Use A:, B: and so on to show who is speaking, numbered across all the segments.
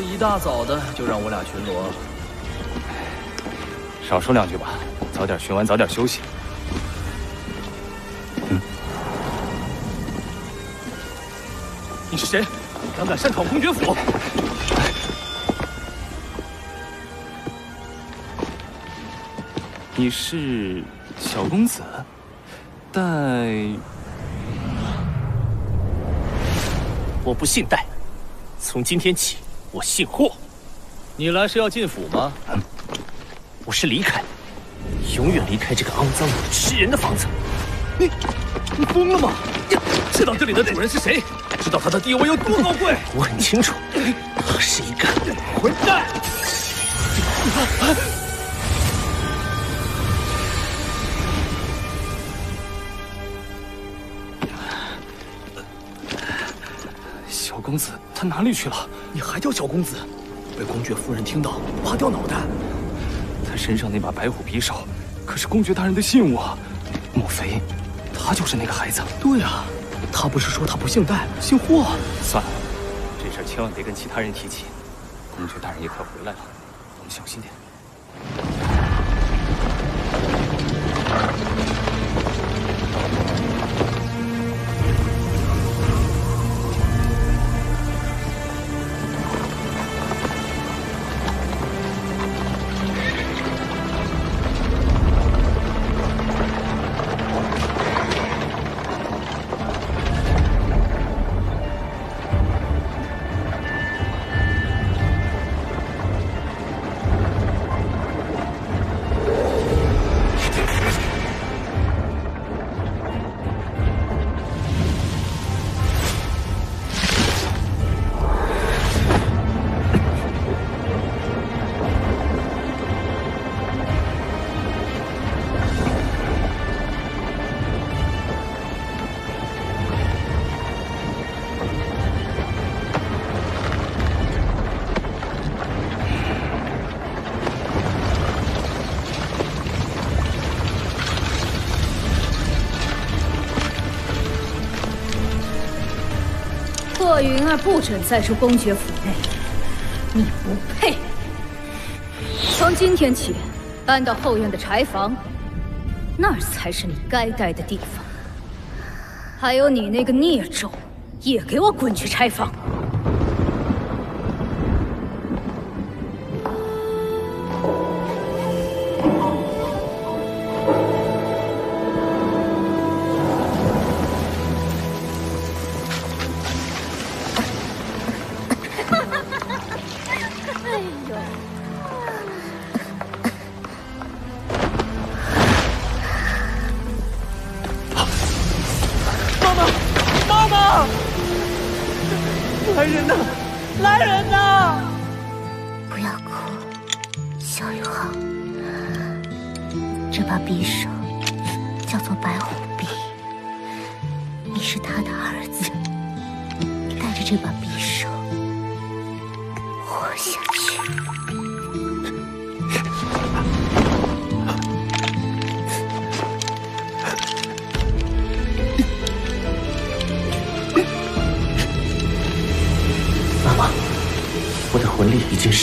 A: 这一大早的就让我俩巡逻，
B: 少说两句吧，早点巡完，早点休息。你是谁？胆敢擅闯公爵府？你是小公子，戴……
C: 我不姓戴，从今天起。我姓霍，
A: 你来是要进府吗？
C: 我是离开，永远离开这个肮脏吃人的房子。
A: 你，你疯了吗？知道这里的主人是谁？知道他的地位有多高贵？
C: 我很清楚，他是一个
A: 混蛋。
B: 小公子，他哪里去了？
A: 你还叫小公子？被公爵夫人听到，怕掉脑袋。
B: 他身上那把白虎匕首，可是公爵大人的信物啊！莫非他就是那个孩子？
A: 对啊，他不是说他不姓戴，姓霍？
B: 算了，这事千万别跟其他人提起。公爵大人也快回来了，我们小心点。
D: 云儿不准再出公爵府内，你不配。从今天起，搬到后院的柴房，那儿才是你该待的地方。还有你那个孽种，也给我滚去柴房。来人呐来人呐！
E: 不要哭萧云浩这把匕首叫做白虎匕你是他的儿子带着这把匕首活下
C: 去。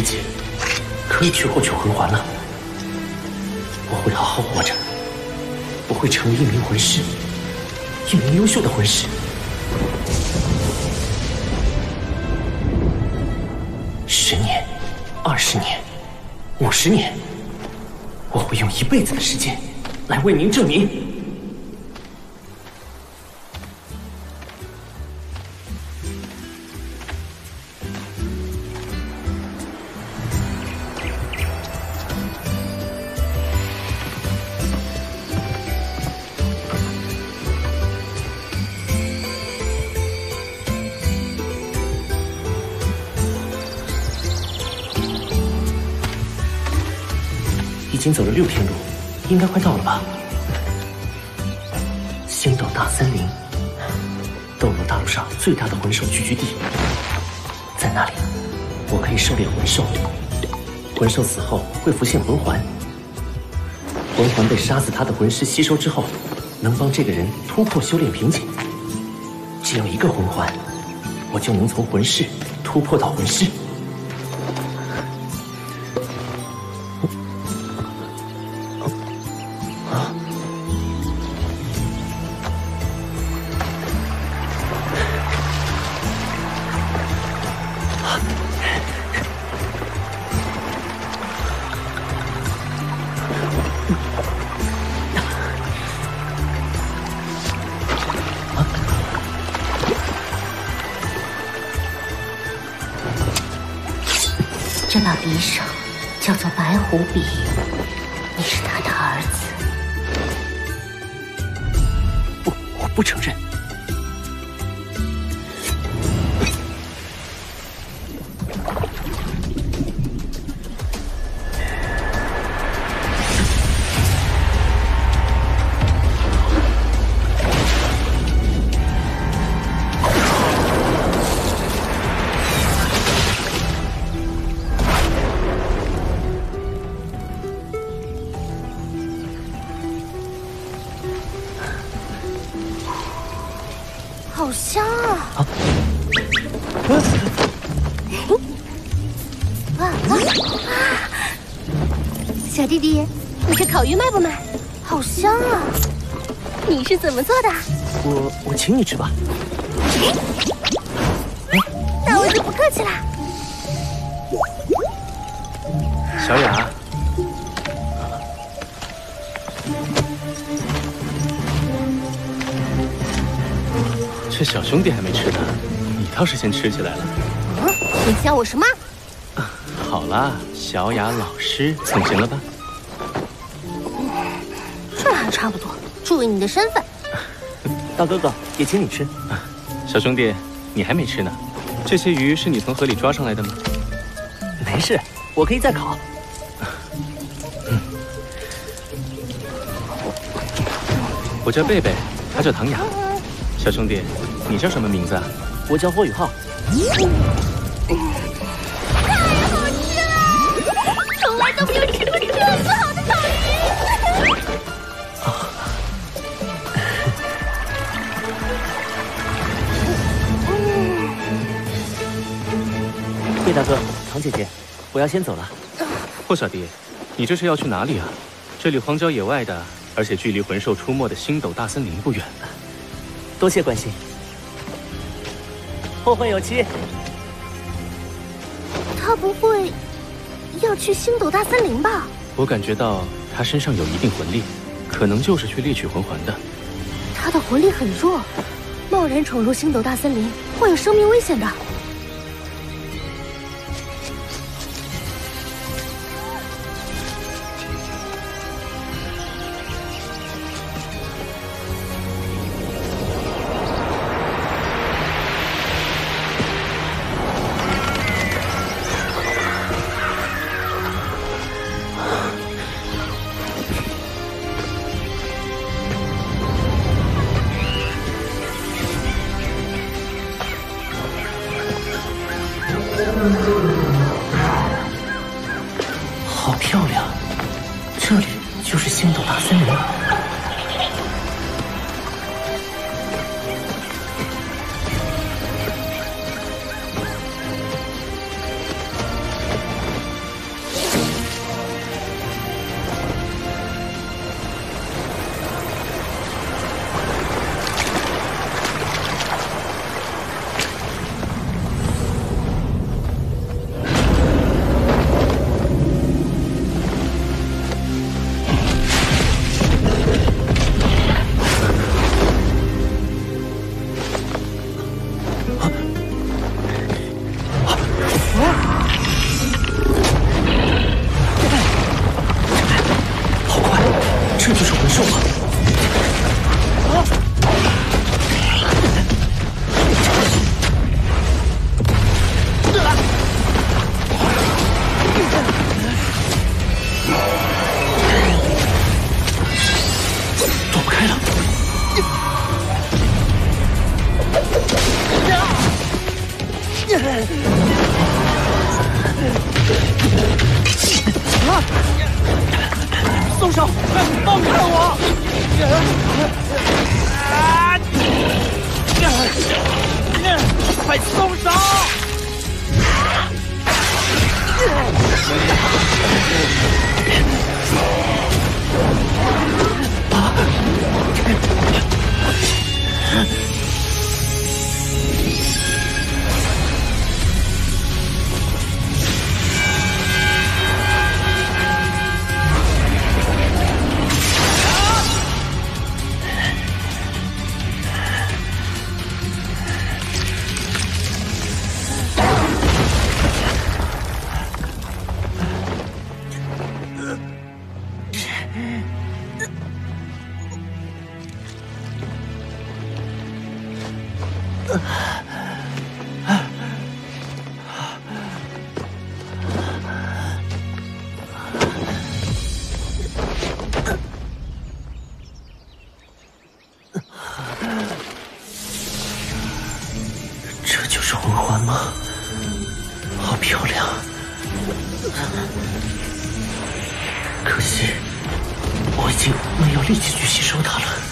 C: 自己可以去获取魂环了，我会好好活着，我会成为一名魂师，一名优秀的魂师。十年、二十年、五十年，我会用一辈子的时间来为您证明。已经走了六天路，应该快到了吧？星斗大森林，斗罗大陆上最大的魂兽聚居地，在那里，我可以狩猎魂兽。魂兽死后会浮现魂环，魂环被杀死他的魂师吸收之后，能帮这个人突破修炼瓶颈。只要一个魂环，我就能从魂师突破到魂师。
F: 这把匕首叫做白虎匕，你是他的儿子。
C: 不，我不承认。
F: 好香啊！啊啊啊！小弟弟，你这烤鱼卖不卖？好香啊！你是怎么做的？
C: 我我请你吃吧。
F: 那我就不客气啦。
G: 小雅，小兄弟还没吃呢，你倒是先吃起来了。
F: 嗯，你叫我什么？
G: 好啦，小雅老师，总行了吧？
F: 这还差不多。注意你的身份。
C: 大哥哥，也请你吃。
G: 小兄弟，你还没吃呢。这些鱼是你从河里抓上来的吗？
C: 没事，我可以再烤。
G: 我叫贝贝，他叫唐雅。小兄弟，你叫什么名字啊？
C: 我叫霍雨浩。
F: 太好吃了！从来都没有吃过这么好的烤鱼。
C: 贝大哥，唐姐姐，我要先走了。
G: 霍小弟，你这是要去哪里啊？这里荒郊野外的，而且距离魂兽出没的星斗大森林不远。
C: 多谢关心。后会有期。
F: 他不会要去星斗大森林吧？
G: 我感觉到他身上有一定魂力，可能就是去猎取魂环的。
F: 他的魂力很弱，贸然闯入星斗大森林会有生命危险的。
C: 松手！快放开我！快松手！可惜我已经没有力气去吸收它了。